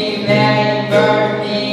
Happy Merry Birthday.